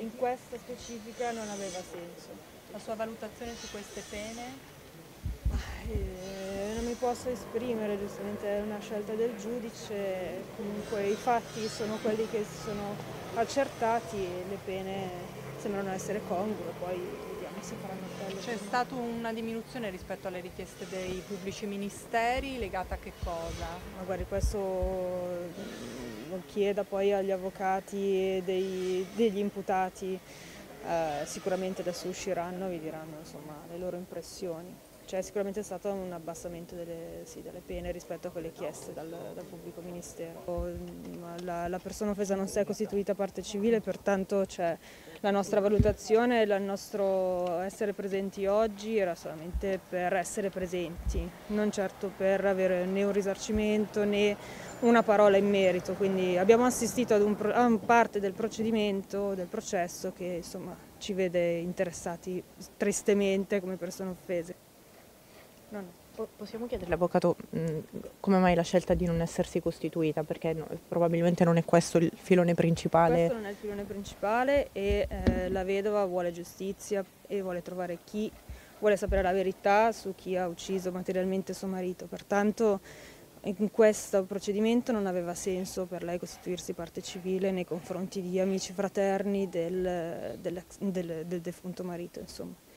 in questa specifica non aveva senso. La sua valutazione su queste pene? Eh, non mi posso esprimere, giustamente è una scelta del giudice, comunque i fatti sono quelli che si sono accertati e le pene sembrano essere congrue, poi vediamo se faranno appello. C'è stata una diminuzione rispetto alle richieste dei pubblici ministeri legata a che cosa? Ma guardi, questo chieda poi agli avvocati dei, degli imputati, eh, sicuramente adesso usciranno e vi diranno insomma, le loro impressioni c'è sicuramente stato un abbassamento delle, sì, delle pene rispetto a quelle chieste dal, dal pubblico ministero. La, la, persona offesa non si è costituita parte civile, pertanto c'è la nostra valutazione, il nostro essere presenti oggi era solamente per essere presenti, non certo per avere né un risarcimento né una parola in merito, quindi abbiamo assistito ad un, a un parte del procedimento, del processo che insomma, ci vede interessati tristemente come persone offese. No, no. Possiamo chiedere all'avvocato come mai la scelta di non essersi costituita? Perché no, probabilmente non è questo il filone principale. Questo non è il filone principale e eh, la vedova vuole giustizia e vuole trovare chi vuole sapere la verità su chi ha ucciso materialmente suo marito. Pertanto in questo procedimento non aveva senso per lei costituirsi parte civile nei confronti di amici fraterni del, del, del, del defunto marito. Insomma.